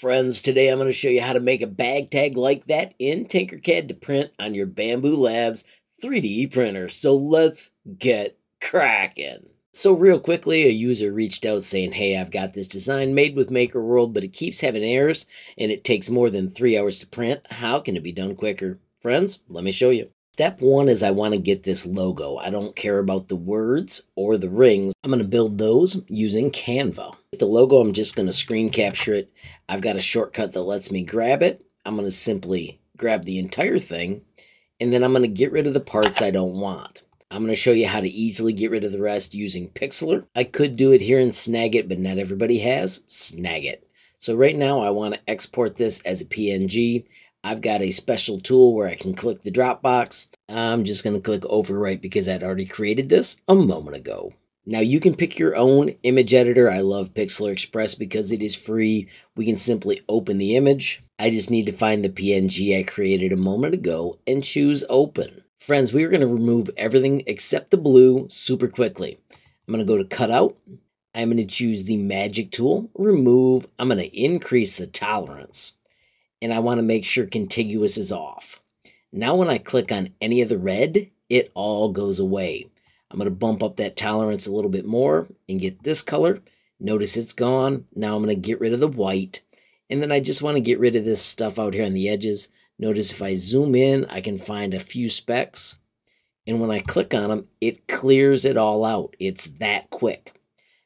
Friends, today I'm going to show you how to make a bag tag like that in Tinkercad to print on your Bambu Labs 3D printer. So let's get cracking. So real quickly, a user reached out saying, hey, I've got this design made with Maker World, but it keeps having errors and it takes more than three hours to print. How can it be done quicker? Friends, let me show you. Step one is I want to get this logo. I don't care about the words or the rings. I'm going to build those using Canva. With The logo, I'm just going to screen capture it. I've got a shortcut that lets me grab it. I'm going to simply grab the entire thing, and then I'm going to get rid of the parts I don't want. I'm going to show you how to easily get rid of the rest using Pixlr. I could do it here in Snagit, but not everybody has Snagit. So right now I want to export this as a PNG. I've got a special tool where I can click the Dropbox. I'm just going to click overwrite because I'd already created this a moment ago. Now you can pick your own image editor. I love Pixlr Express because it is free. We can simply open the image. I just need to find the PNG I created a moment ago and choose open. Friends, we are going to remove everything except the blue super quickly. I'm going to go to cutout. I'm going to choose the magic tool, remove. I'm going to increase the tolerance and I want to make sure contiguous is off. Now when I click on any of the red, it all goes away. I'm going to bump up that tolerance a little bit more and get this color. Notice it's gone. Now I'm going to get rid of the white. And then I just want to get rid of this stuff out here on the edges. Notice if I zoom in, I can find a few specks. And when I click on them, it clears it all out. It's that quick.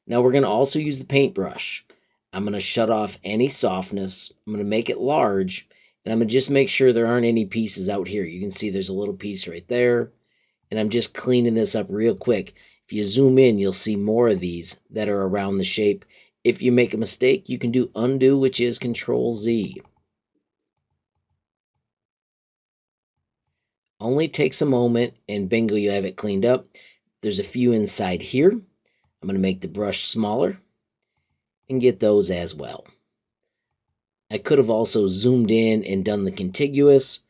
Now we're going to also use the paintbrush. I'm going to shut off any softness. I'm going to make it large. And I'm going to just make sure there aren't any pieces out here. You can see there's a little piece right there. And I'm just cleaning this up real quick. If you zoom in, you'll see more of these that are around the shape. If you make a mistake, you can do undo, which is Control Z. Only takes a moment, and bingo, you have it cleaned up. There's a few inside here. I'm going to make the brush smaller and get those as well. I could have also zoomed in and done the contiguous,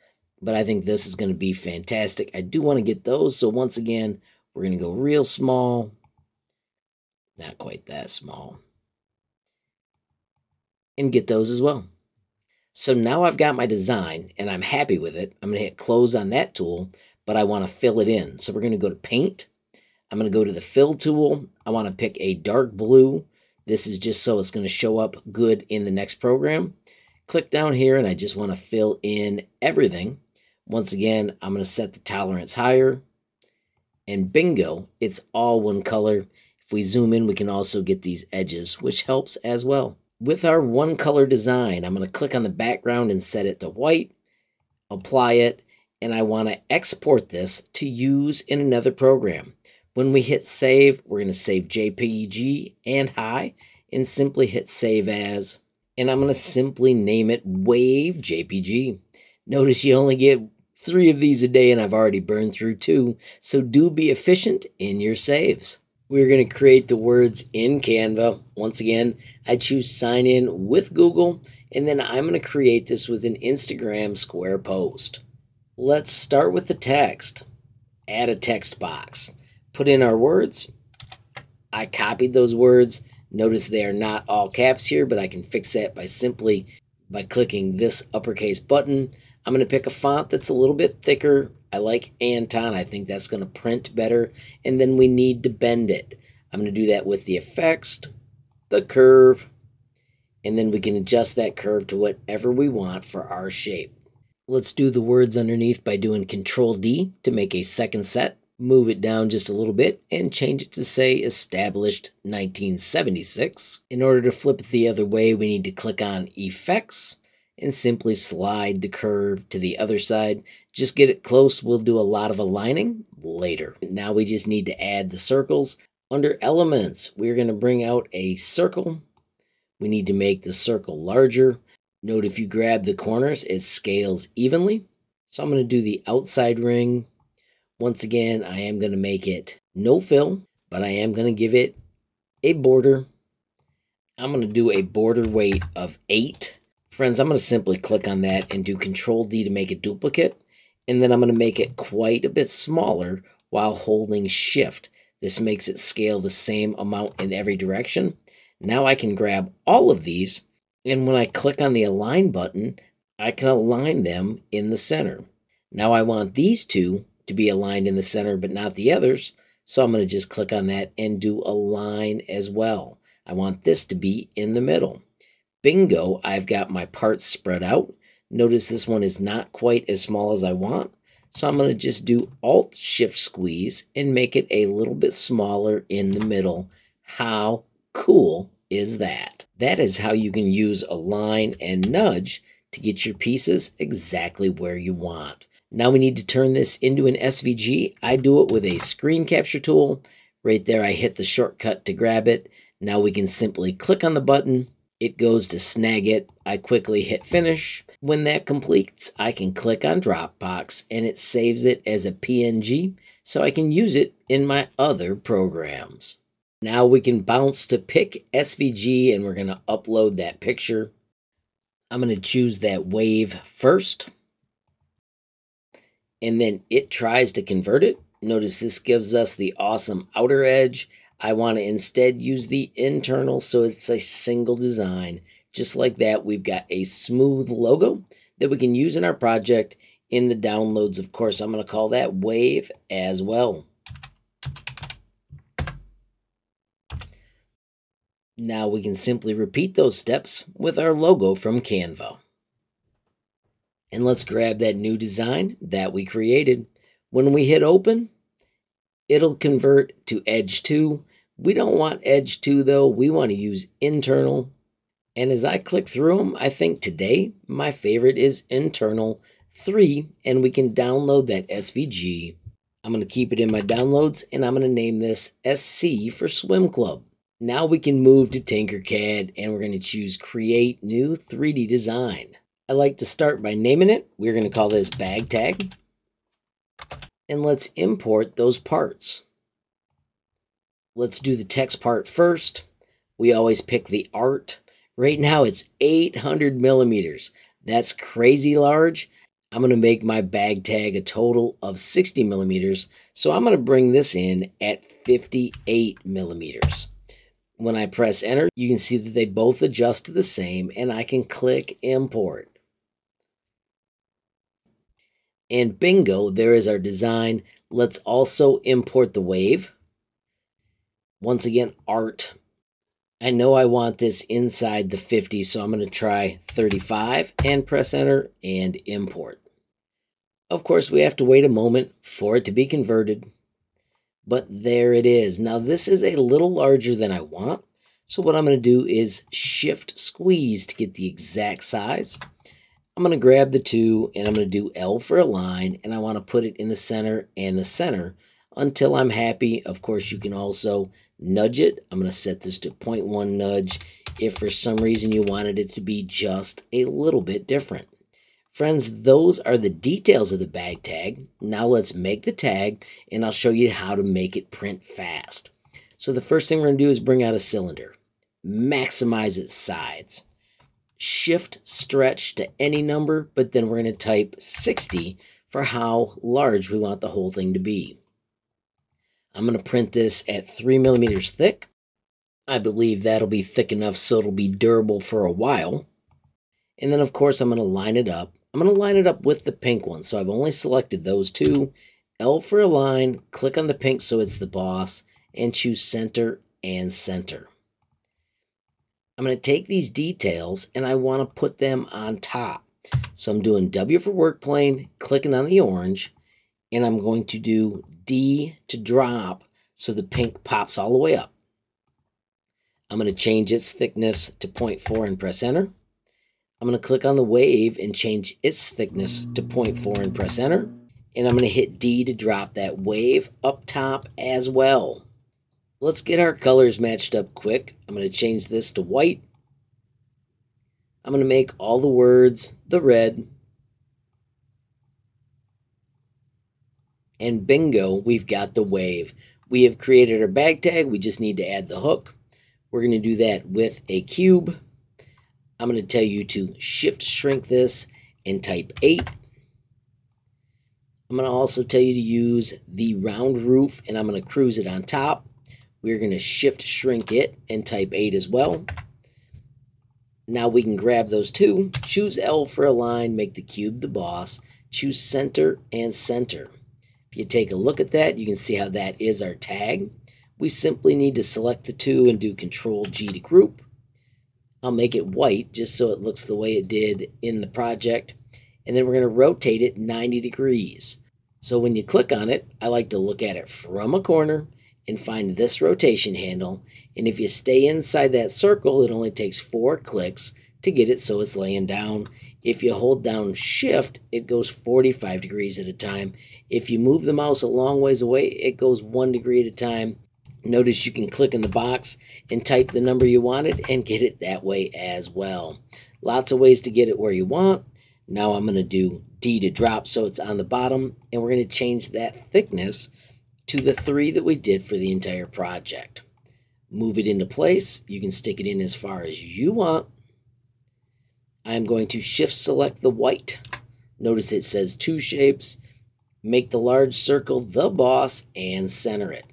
but I think this is going to be fantastic. I do want to get those, so once again, we're going to go real small. Not quite that small. And get those as well. So now I've got my design and I'm happy with it. I'm going to hit close on that tool, but I want to fill it in. So we're going to go to paint. I'm going to go to the fill tool. I want to pick a dark blue this is just so it's going to show up good in the next program. Click down here and I just want to fill in everything. Once again, I'm going to set the tolerance higher. And bingo, it's all one color. If we zoom in, we can also get these edges, which helps as well. With our one color design, I'm going to click on the background and set it to white, apply it, and I want to export this to use in another program. When we hit save, we're going to save JPG and high and simply hit save as. And I'm going to simply name it Wave JPG. Notice you only get three of these a day and I've already burned through two. So do be efficient in your saves. We're going to create the words in Canva. Once again, I choose sign in with Google and then I'm going to create this with an Instagram square post. Let's start with the text. Add a text box put in our words. I copied those words. Notice they are not all caps here, but I can fix that by simply by clicking this uppercase button. I'm going to pick a font that's a little bit thicker. I like Anton. I think that's going to print better. And then we need to bend it. I'm going to do that with the effects, the curve, and then we can adjust that curve to whatever we want for our shape. Let's do the words underneath by doing Control D to make a second set move it down just a little bit and change it to say established 1976. In order to flip it the other way, we need to click on effects and simply slide the curve to the other side. Just get it close. We'll do a lot of aligning later. Now we just need to add the circles. Under elements, we're going to bring out a circle. We need to make the circle larger. Note if you grab the corners, it scales evenly. So I'm going to do the outside ring once again, I am going to make it no fill, but I am going to give it a border. I'm going to do a border weight of 8. Friends, I'm going to simply click on that and do Control D to make a duplicate. And then I'm going to make it quite a bit smaller while holding Shift. This makes it scale the same amount in every direction. Now I can grab all of these And when I click on the align button, I can align them in the center. Now I want these two to be aligned in the center, but not the others. So I'm going to just click on that and do align as well. I want this to be in the middle. Bingo, I've got my parts spread out. Notice this one is not quite as small as I want. So I'm going to just do Alt Shift Squeeze and make it a little bit smaller in the middle. How cool is that? That is how you can use align and nudge to get your pieces exactly where you want. Now we need to turn this into an SVG. I do it with a screen capture tool. Right there, I hit the shortcut to grab it. Now we can simply click on the button. It goes to Snagit. I quickly hit finish. When that completes, I can click on Dropbox and it saves it as a PNG so I can use it in my other programs. Now we can bounce to PicSVG and we're going to upload that picture. I'm going to choose that wave first. And then it tries to convert it. Notice this gives us the awesome outer edge. I want to instead use the internal so it's a single design. Just like that, we've got a smooth logo that we can use in our project in the downloads. Of course, I'm going to call that wave as well. Now we can simply repeat those steps with our logo from Canva. And let's grab that new design that we created. When we hit open, it'll convert to Edge 2. We don't want Edge 2 though, we want to use internal. And as I click through them, I think today my favorite is internal 3 and we can download that SVG. I'm going to keep it in my downloads and I'm going to name this SC for Swim Club. Now we can move to Tinkercad and we're going to choose Create New 3D Design. I like to start by naming it. We're going to call this Bag Tag. And let's import those parts. Let's do the text part first. We always pick the art. Right now it's 800 millimeters. That's crazy large. I'm going to make my bag tag a total of 60 millimeters. So I'm going to bring this in at 58 millimeters. When I press enter, you can see that they both adjust to the same and I can click import. And bingo, there is our design. Let's also import the wave. Once again, art. I know I want this inside the 50, so I'm going to try 35 and press enter and import. Of course, we have to wait a moment for it to be converted. But there it is. Now this is a little larger than I want. So what I'm going to do is shift squeeze to get the exact size. I'm going to grab the two and I'm going to do L for a line and I want to put it in the center and the center until I'm happy. Of course, you can also nudge it. I'm going to set this to 0.1 nudge if for some reason you wanted it to be just a little bit different. Friends, those are the details of the bag tag. Now let's make the tag and I'll show you how to make it print fast. So the first thing we're going to do is bring out a cylinder. Maximize its sides. Shift stretch to any number, but then we're going to type 60 for how large we want the whole thing to be. I'm going to print this at 3 millimeters thick. I believe that'll be thick enough so it'll be durable for a while. And then, of course, I'm going to line it up I'm going to line it up with the pink one. So I've only selected those two. L for align, click on the pink so it's the boss, and choose center and center. I'm going to take these details and I want to put them on top. So I'm doing W for work plane, clicking on the orange, and I'm going to do D to drop so the pink pops all the way up. I'm going to change its thickness to 0.4 and press enter. I'm going to click on the wave and change its thickness to 0.4 and press enter. And I'm going to hit D to drop that wave up top as well. Let's get our colors matched up quick. I'm going to change this to white. I'm going to make all the words the red. And bingo, we've got the wave. We have created our bag tag. We just need to add the hook. We're going to do that with a cube. I'm going to tell you to shift shrink this and type 8. I'm going to also tell you to use the round roof and I'm going to cruise it on top. We're going to shift shrink it and type 8 as well. Now we can grab those two, choose L for align, make the cube the boss, choose center and center. If you take a look at that, you can see how that is our tag. We simply need to select the two and do Control G to group. I'll make it white just so it looks the way it did in the project. And then we're going to rotate it 90 degrees. So when you click on it, I like to look at it from a corner and find this rotation handle. And if you stay inside that circle, it only takes four clicks to get it so it's laying down. If you hold down shift, it goes 45 degrees at a time. If you move the mouse a long ways away, it goes one degree at a time. Notice you can click in the box and type the number you wanted and get it that way as well. Lots of ways to get it where you want. Now I'm going to do D to drop so it's on the bottom and we're going to change that thickness to the three that we did for the entire project. Move it into place. You can stick it in as far as you want. I'm going to shift select the white. Notice it says two shapes. Make the large circle the boss and center it.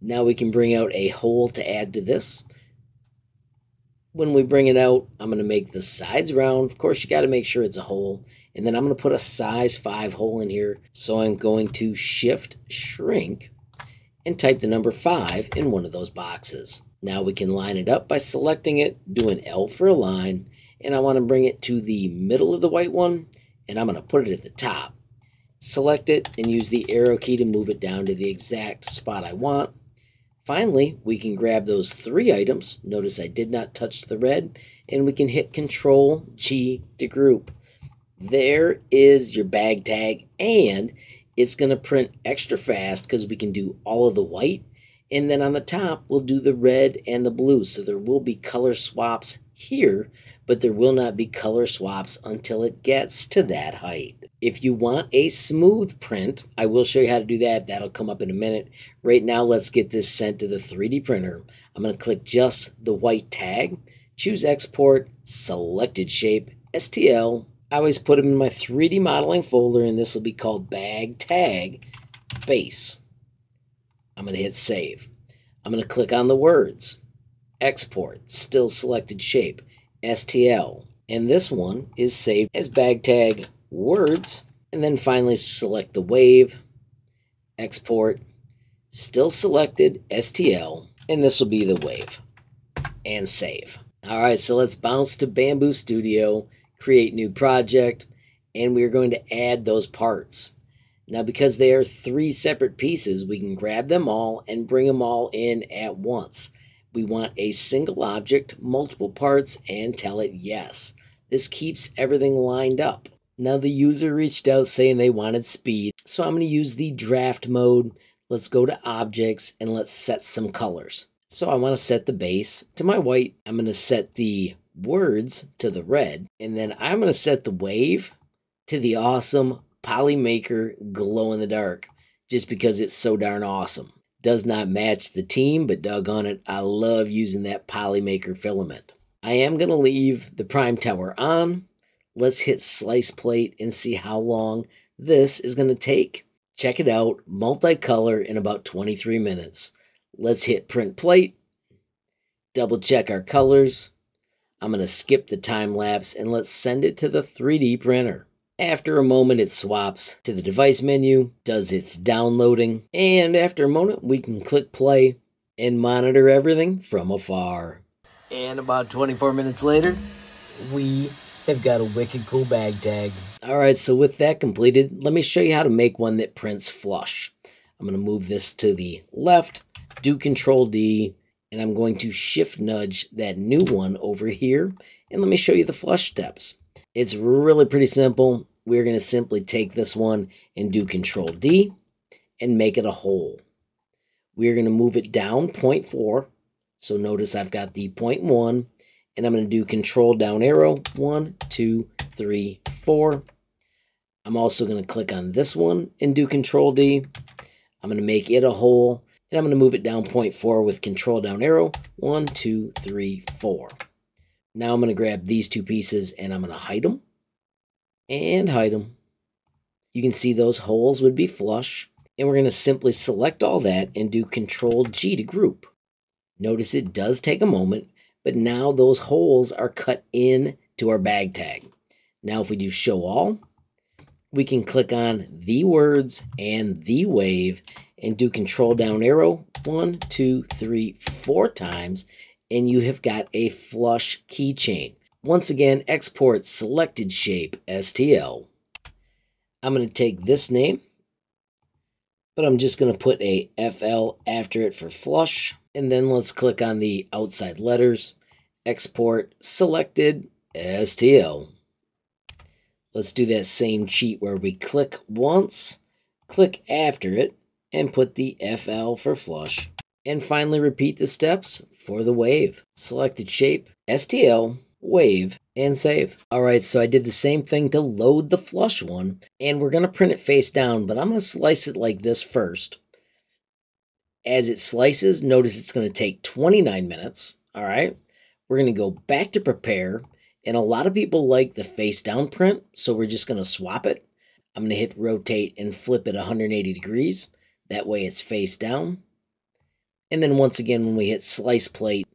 Now we can bring out a hole to add to this. When we bring it out, I'm going to make the sides round. Of course, you got to make sure it's a hole. And then I'm going to put a size 5 hole in here. So I'm going to shift shrink and type the number 5 in one of those boxes. Now we can line it up by selecting it, do an L for a line, and I want to bring it to the middle of the white one, and I'm going to put it at the top. Select it and use the arrow key to move it down to the exact spot I want. Finally, we can grab those three items. Notice I did not touch the red, and we can hit Control G to group. There is your bag tag, and it's going to print extra fast because we can do all of the white. And then on the top, we'll do the red and the blue. So there will be color swaps here, but there will not be color swaps until it gets to that height. If you want a smooth print, I will show you how to do that. That'll come up in a minute. Right now, let's get this sent to the 3D printer. I'm going to click just the white tag, choose export, selected shape, STL. I always put them in my 3D modeling folder, and this will be called bag tag base. I'm going to hit save. I'm going to click on the words, export, still selected shape, STL. And this one is saved as bag tag words, and then finally select the wave, export, still selected STL, and this will be the wave, and save. All right, so let's bounce to Bambu Studio, create new project, and we're going to add those parts. Now, because they are three separate pieces, we can grab them all and bring them all in at once. We want a single object, multiple parts, and tell it yes. This keeps everything lined up. Now the user reached out saying they wanted speed, so I'm going to use the draft mode. Let's go to objects and let's set some colors. So I want to set the base to my white. I'm going to set the words to the red, and then I'm going to set the wave to the awesome Polymaker glow in the dark, just because it's so darn awesome. Does not match the team, but doggone it, I love using that Polymaker filament. I am going to leave the prime tower on Let's hit slice plate and see how long this is going to take. Check it out, multicolor in about 23 minutes. Let's hit print plate, double check our colors. I'm going to skip the time lapse and let's send it to the 3D printer. After a moment, it swaps to the device menu, does its downloading, and after a moment, we can click play and monitor everything from afar. And about 24 minutes later, we They've got a wicked cool bag tag. All right, so with that completed, let me show you how to make one that prints flush. I'm going to move this to the left, do Control D, and I'm going to shift nudge that new one over here. And let me show you the flush steps. It's really pretty simple. We're going to simply take this one and do Control D and make it a hole. We're going to move it down 0.4. So notice I've got the 0.1 and I'm going to do control down arrow. One, two, three, four. I'm also going to click on this one and do control D. I'm going to make it a hole and I'm going to move it down 0.4 with control down arrow. One, two, three, four. Now I'm going to grab these two pieces and I'm going to hide them and hide them. You can see those holes would be flush. And we're going to simply select all that and do control G to group. Notice it does take a moment but now those holes are cut in to our bag tag. Now if we do show all, we can click on the words and the wave and do control down arrow one, two, three, four times, and you have got a flush keychain. Once again, export selected shape STL. I'm going to take this name, but I'm just going to put a FL after it for flush. And then let's click on the outside letters, export selected STL. Let's do that same cheat where we click once, click after it, and put the FL for flush. And finally repeat the steps for the wave. Selected shape, STL, wave, and save. All right, so I did the same thing to load the flush one, and we're gonna print it face down, but I'm gonna slice it like this first. As it slices, notice it's gonna take 29 minutes, all right? We're gonna go back to prepare, and a lot of people like the face down print, so we're just gonna swap it. I'm gonna hit rotate and flip it 180 degrees. That way it's face down. And then once again, when we hit slice plate,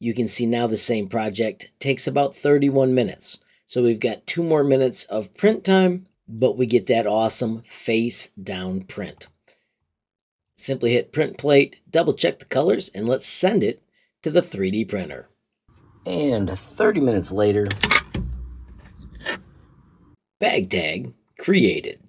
you can see now the same project takes about 31 minutes. So we've got two more minutes of print time, but we get that awesome face down print. Simply hit print plate, double check the colors, and let's send it to the 3D printer. And 30 minutes later, bag tag created.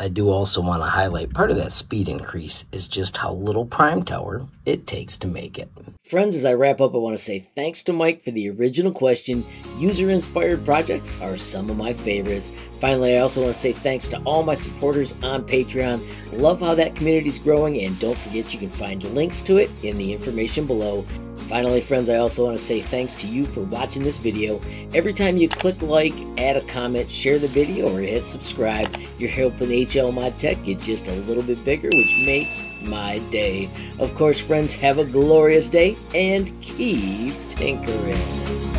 I do also want to highlight part of that speed increase is just how little prime tower it takes to make it. Friends, as I wrap up, I want to say thanks to Mike for the original question. User inspired projects are some of my favorites. Finally, I also want to say thanks to all my supporters on Patreon. Love how that community is growing, and don't forget you can find links to it in the information below. Finally, friends, I also want to say thanks to you for watching this video. Every time you click like, add a comment, share the video, or hit subscribe, you're helping HL Mod Tech get just a little bit bigger, which makes my day. Of course, friends, have a glorious day and keep tinkering.